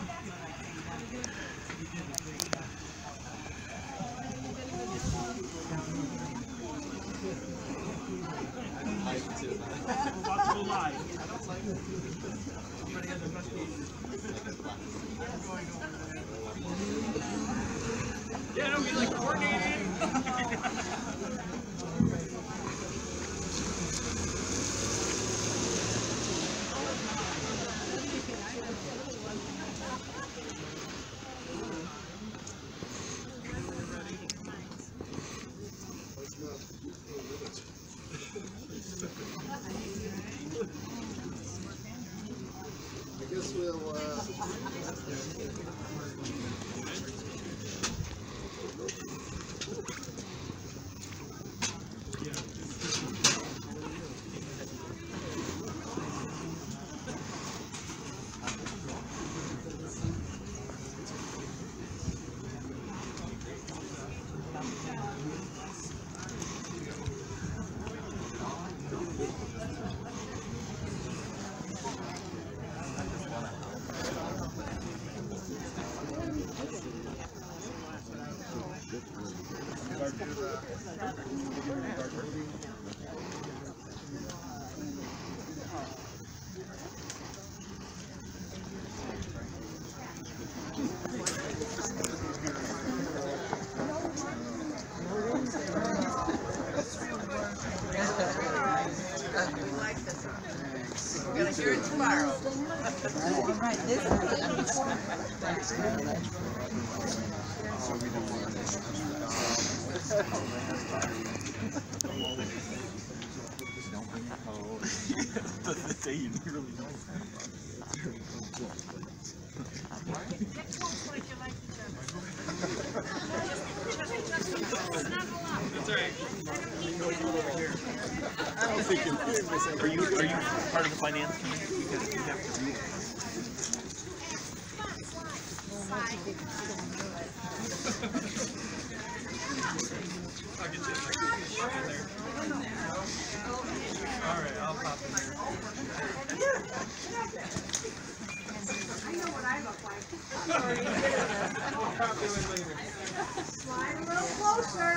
Yeah. We're gonna hear it tomorrow. the day you really know. Are you are you part of the finance committee? Because you have to read it. All right, I'll pop in there. I'll pop in later. Slide a little closer.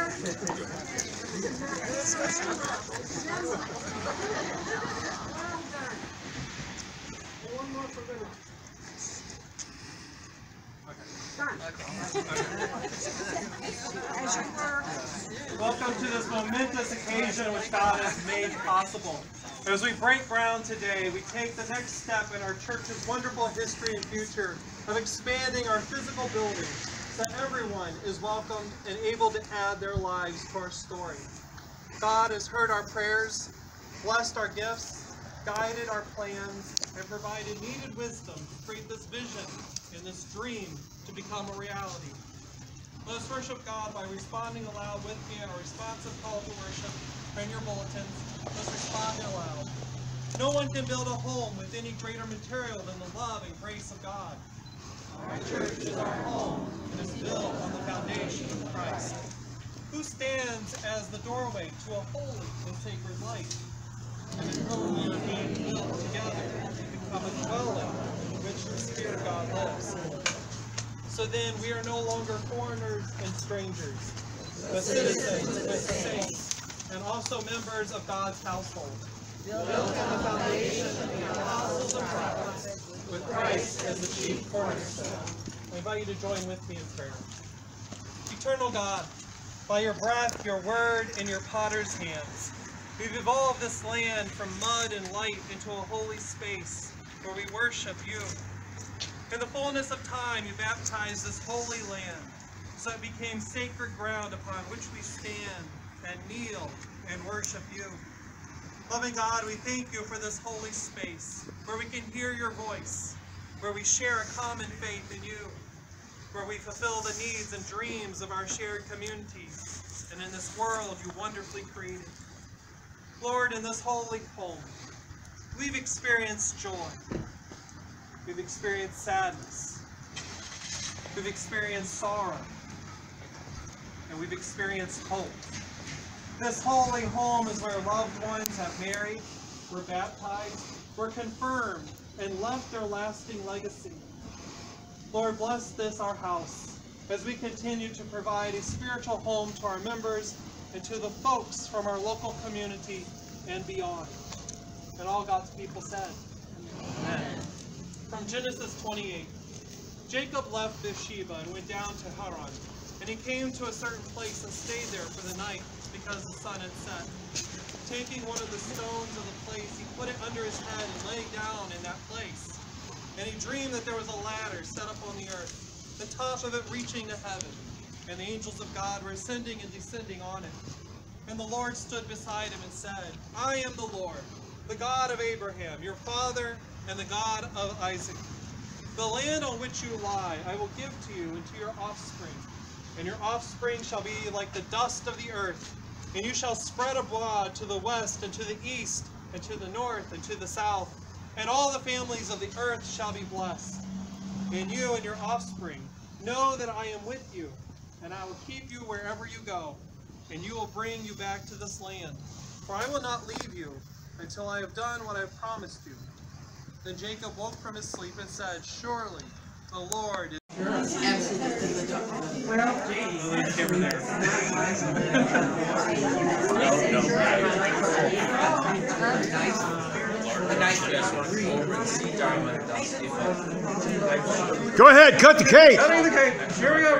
One more for the As you were, Welcome to this momentous occasion which God has made possible. As we break ground today, we take the next step in our church's wonderful history and future of expanding our physical building so everyone is welcomed and able to add their lives to our story. God has heard our prayers, blessed our gifts, guided our plans, and provided needed wisdom to create this vision and this dream to become a reality. Let us worship God by responding aloud with me in a responsive call to worship in your bulletins. Let's respond aloud. No one can build a home with any greater material than the love and grace of God. Our church is our home and is built on the foundation of Christ. Who stands as the doorway to a holy and sacred life? And in whom we are being built together to become a dwelling in which the Spirit of God lives. So then we are no longer foreigners and strangers, but citizens with the saints, and also members of God's household. Built on the foundation of the apostles and prophets, with Christ as the chief cornerstone. I invite you to join with me in prayer. Eternal God, by your breath, your word, and your potter's hands, we've evolved this land from mud and light into a holy space where we worship you. In the fullness of time, you baptized this holy land, so it became sacred ground upon which we stand and kneel and worship you. Loving God, we thank you for this holy space where we can hear your voice, where we share a common faith in you, where we fulfill the needs and dreams of our shared community, and in this world you wonderfully created. Lord, in this holy home, we've experienced joy. We've experienced sadness. We've experienced sorrow. And we've experienced hope. This holy home is where loved ones have married, were baptized, were confirmed, and left their lasting legacy. Lord, bless this, our house, as we continue to provide a spiritual home to our members and to the folks from our local community and beyond. And all God's people said, Amen. From Genesis 28, Jacob left Beersheba and went down to Haran. And he came to a certain place and stayed there for the night because the sun had set. Taking one of the stones of the place, he put it under his head and lay down in that place. And he dreamed that there was a ladder set up on the earth, the top of it reaching to heaven, and the angels of God were ascending and descending on it. And the Lord stood beside him and said, I am the Lord, the God of Abraham, your father, and the God of Isaac. The land on which you lie I will give to you and to your offspring, and your offspring shall be like the dust of the earth, and you shall spread abroad to the west and to the east and to the north and to the south, and all the families of the earth shall be blessed. And you and your offspring know that I am with you, and I will keep you wherever you go, and you will bring you back to this land. For I will not leave you until I have done what I have promised you. Then Jacob woke from his sleep and said, Surely the Lord is absolutely the doctor. Well Go ahead, cut the cake. Here we go.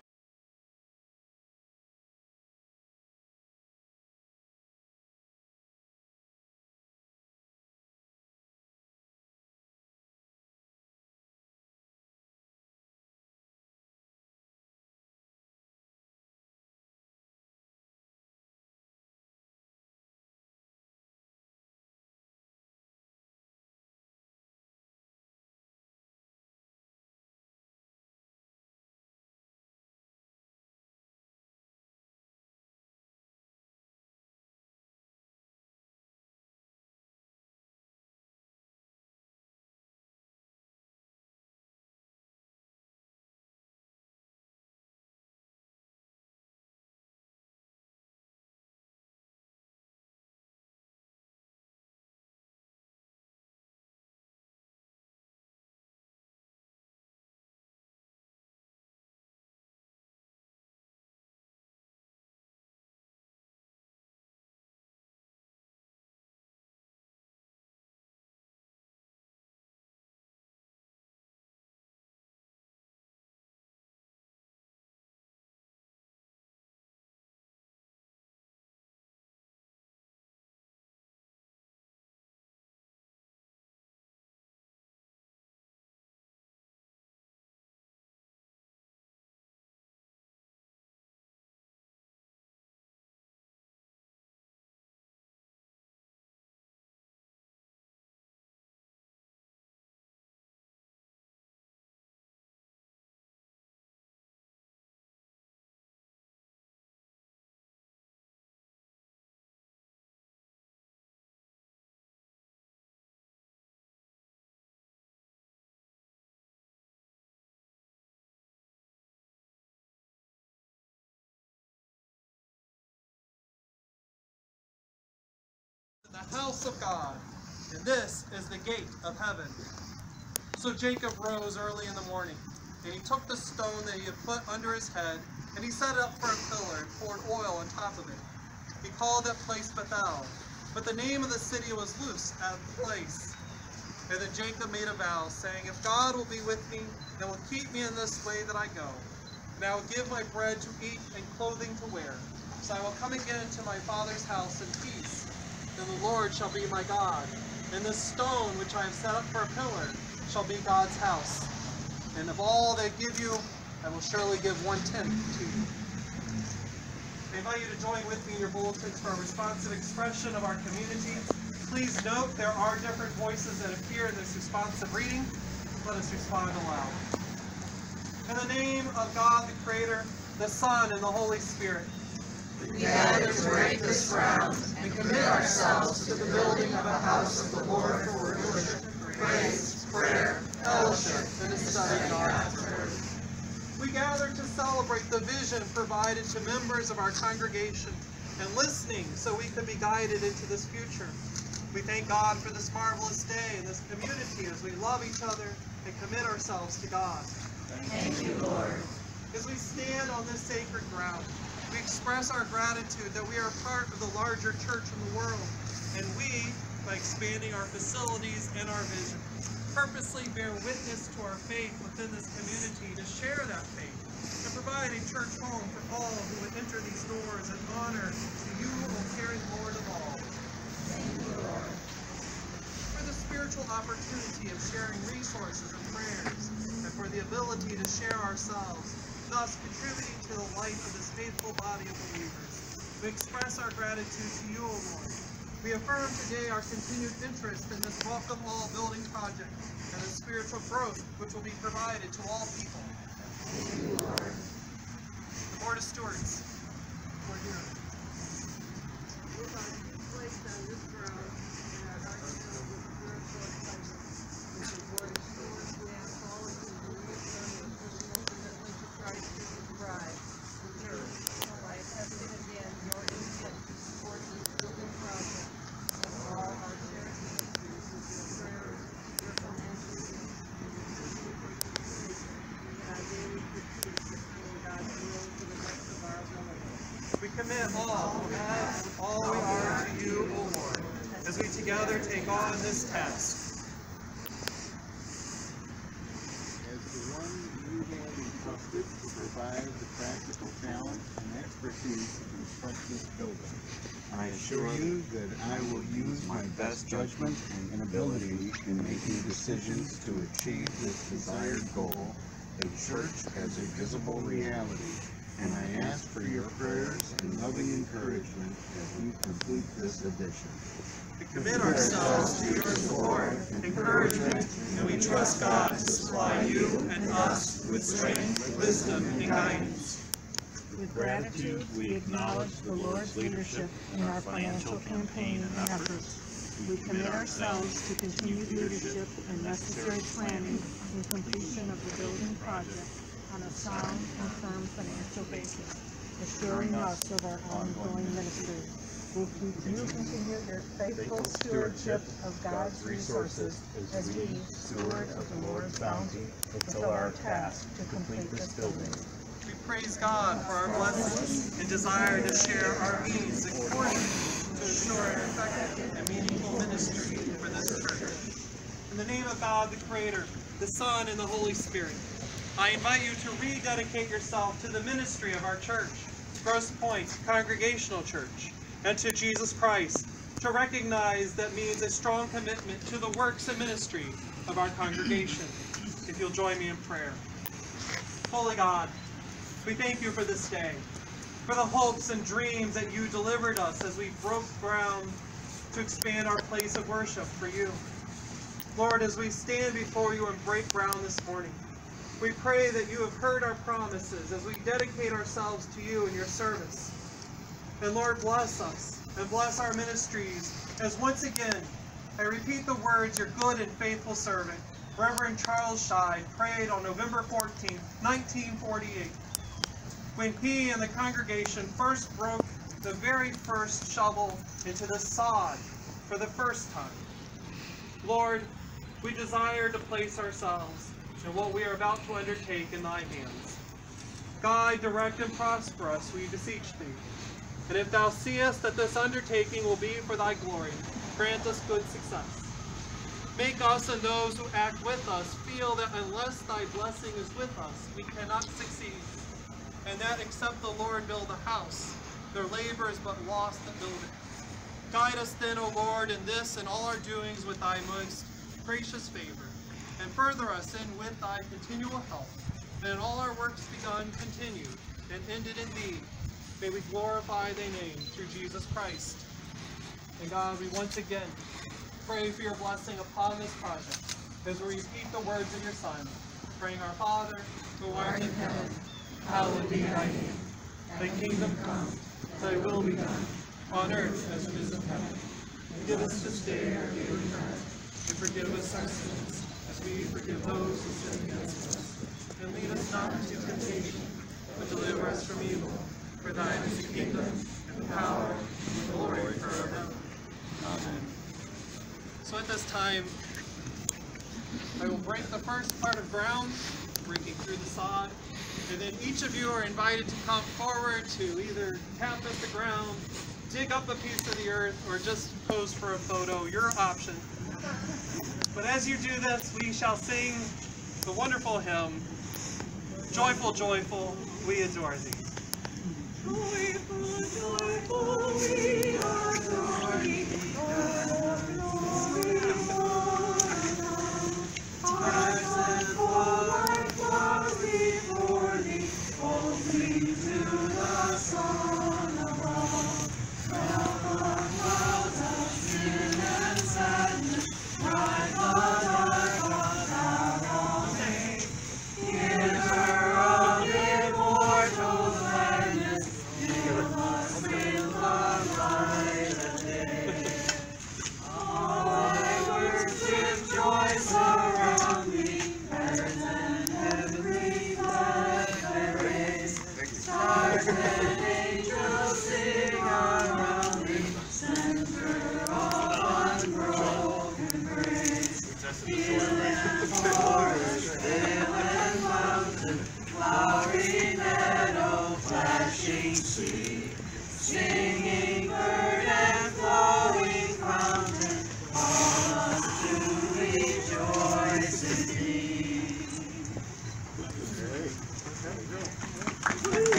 house of God, and this is the gate of heaven. So Jacob rose early in the morning, and he took the stone that he had put under his head, and he set it up for a pillar and poured oil on top of it. He called that place Bethel, but the name of the city was Luz at the place. And then Jacob made a vow, saying, If God will be with me, and will keep me in this way that I go, and I will give my bread to eat and clothing to wear, so I will come again to my father's house in peace. Then the Lord shall be my God, and this stone which I have set up for a pillar shall be God's house. And of all they give you, I will surely give one tenth to you. I invite you to join with me in your bulletins for a responsive expression of our community. Please note there are different voices that appear in this responsive reading. Let us respond aloud. In the name of God the Creator, the Son, and the Holy Spirit. We gather to break this ground and commit ourselves to the building of a house of the Lord for worship, praise, prayer, fellowship, and study God's word. We gather to celebrate the vision provided to members of our congregation and listening so we can be guided into this future. We thank God for this marvelous day and this community as we love each other and commit ourselves to God. Thank you, Lord. As we stand on this sacred ground, we express our gratitude that we are part of the larger church in the world, and we, by expanding our facilities and our vision, purposely bear witness to our faith within this community to share that faith and provide a church home for all who would enter these doors in honor to you, O caring Lord of all. Thank you. For the spiritual opportunity of sharing resources and prayers, and for the ability to share ourselves, thus contributing to the life of this faithful body of believers. We express our gratitude to you, O Lord. We affirm today our continued interest in this Welcome All building project and the spiritual growth which will be provided to all people. The Board of Stewards. We're here. placed on this ground in our arsenal of spiritual excitement. This is what is stored we ask all of you to reaffirm your personal commitment to Christ and his bride, the church, by testing again your intent to support this building project and all our shared ministries with your prayers, your financial gifts, and your personal participation in our daily pursuit of doing God's will to the best of our ability. We commit all who have and all we are to you, O Lord, as we together take on this task. as the one you have entrusted to provide the practical talent and expertise to construct this building. I assure you that I will use my best judgment and ability in making decisions to achieve this desired goal, a church as a visible reality. And I ask for your prayers and loving encouragement as we complete this addition. We commit ourselves to your support, encouragement, and we trust God to supply you and us with strength, wisdom, and guidance. With gratitude, we acknowledge the Lord's leadership in our financial campaign and efforts. We commit ourselves to continued leadership and necessary planning and completion of the building project on a sound and firm financial basis, assuring us of our ongoing ministry. We'll keep you continue your faithful stewardship of God's resources as we, steward of the Lord's bounty, fulfill our task to complete this building. We praise God for our blessings and desire to share our means accordingly to ensure an effective and meaningful ministry for this church. In the name of God, the Creator, the Son, and the Holy Spirit, I invite you to rededicate yourself to the ministry of our church, Grosse Pointe Congregational Church, and to Jesus Christ, to recognize that means a strong commitment to the works and ministry of our congregation. If you'll join me in prayer. Holy God, we thank you for this day, for the hopes and dreams that you delivered us as we broke ground to expand our place of worship for you. Lord, as we stand before you and break ground this morning, we pray that you have heard our promises as we dedicate ourselves to you and your service. And Lord, bless us and bless our ministries as once again I repeat the words your good and faithful servant, Reverend Charles Scheid, prayed on November 14, 1948, when he and the congregation first broke the very first shovel into the sod for the first time. Lord, we desire to place ourselves in what we are about to undertake in thy hands. Guide, direct, and prosper us, we beseech thee. And if thou seest that this undertaking will be for thy glory, grant us good success. Make us and those who act with us feel that unless thy blessing is with us, we cannot succeed. And that except the Lord build a house, their labor is but lost that build it. Guide us then, O Lord, in this and all our doings with thy most gracious favor. and further us in with thy continual help, that in all our works begun continue, and ended in thee, may we glorify thy name through Jesus Christ. And God, we once again pray for your blessing upon this project, as we repeat the words of your Son, praying our Father, who art in heaven, hallowed be thy name. Thy kingdom come, thy will be done, on earth as it is in heaven. Give us this day our daily bread, and forgive us our sins, as we forgive those who sin against us. And lead us not into temptation, but deliver us from evil. For thine is the kingdom, and the power, and the glory forever. Amen. So at this time, I will break the first part of ground, breaking through the sod, and then each of you are invited to come forward to either tap at the ground, dig up a piece of the earth, or just pose for a photo, your option. But as you do this, we shall sing the wonderful hymn, Joyful, Joyful, We Adore Thee. Joyful, joyful,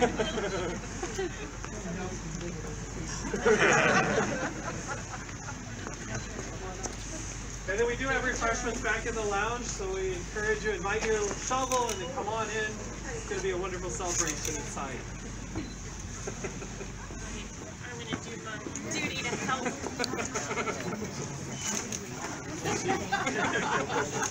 And then we do have refreshments back in the lounge, so we encourage you, invite you to shovel and then come on in. It's going to be a wonderful celebration inside. I'm gonna do the duty to help.